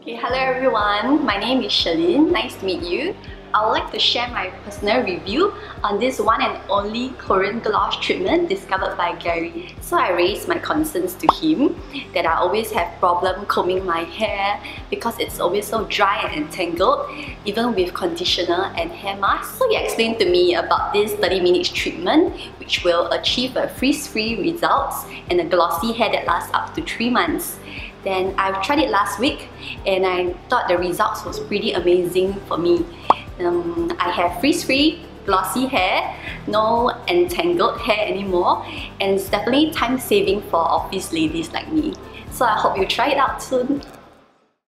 Okay, hello everyone. My name is Sherlyn. Nice to meet you. I would like to share my personal review on this one and only Korean gloss treatment discovered by Gary. So I raised my concerns to him that I always have problem combing my hair because it's always so dry and entangled even with conditioner and hair mask. So he explained to me about this 30 minutes treatment which will achieve a frizz-free results and a glossy hair that lasts up to 3 months. Then I've tried it last week and I thought the results was pretty amazing for me. Um, I have frizz-free glossy hair, no entangled hair anymore and it's definitely time saving for office ladies like me. So I hope you try it out soon.